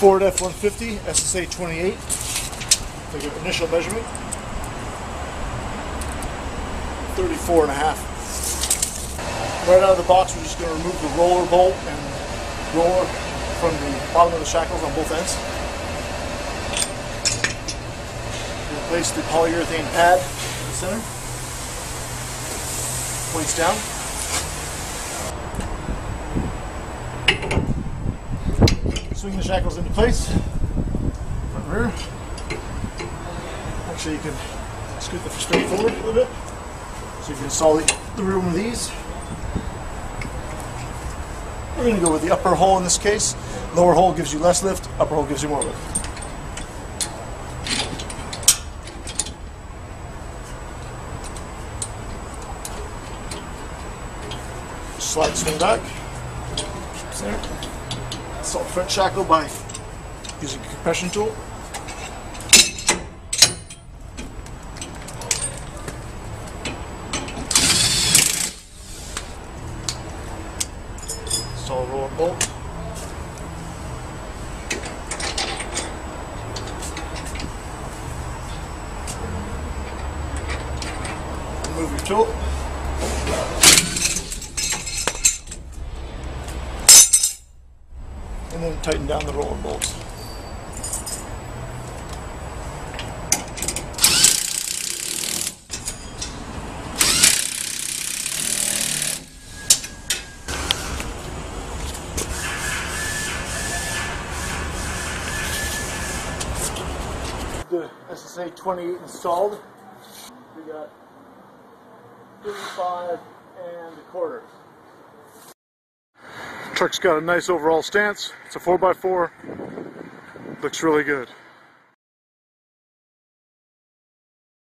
Ford F-150 SSA 28. Take an initial measurement. 34 and a half. Right out of the box, we're just going to remove the roller bolt and roller from the bottom of the shackles on both ends. Replace the polyurethane pad in the center. Points down. Swing the shackles into place. Front rear. Actually, you can scoot the straight forward a little bit. So you can install the, the rear one of these. We're going to go with the upper hole in this case. Lower hole gives you less lift, upper hole gives you more lift. Slide swing back. There. Install front shackle by using a compression tool. Install roller bolt. Remove your tool. And then tighten down the roller bolts. The SSA 28 installed. We got 35 and a quarter. Truck's got a nice overall stance. It's a 4x4. Looks really good.